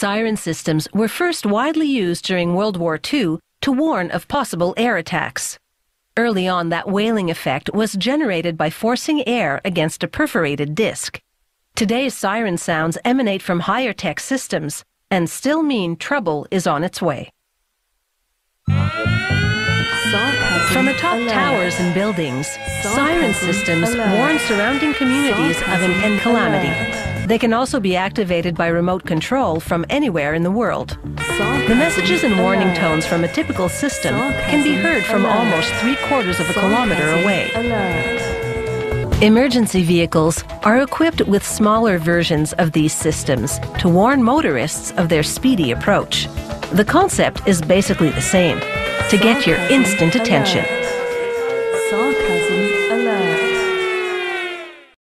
Siren systems were first widely used during World War II to warn of possible air attacks. Early on, that wailing effect was generated by forcing air against a perforated disc. Today's siren sounds emanate from higher tech systems and still mean trouble is on its way. From atop towers and buildings, siren systems warn surrounding communities of impending calamity. They can also be activated by remote control from anywhere in the world. The messages and warning tones from a typical system can be heard from almost three quarters of a kilometer away. Emergency vehicles are equipped with smaller versions of these systems to warn motorists of their speedy approach. The concept is basically the same to get your instant attention. Sarcasm alert.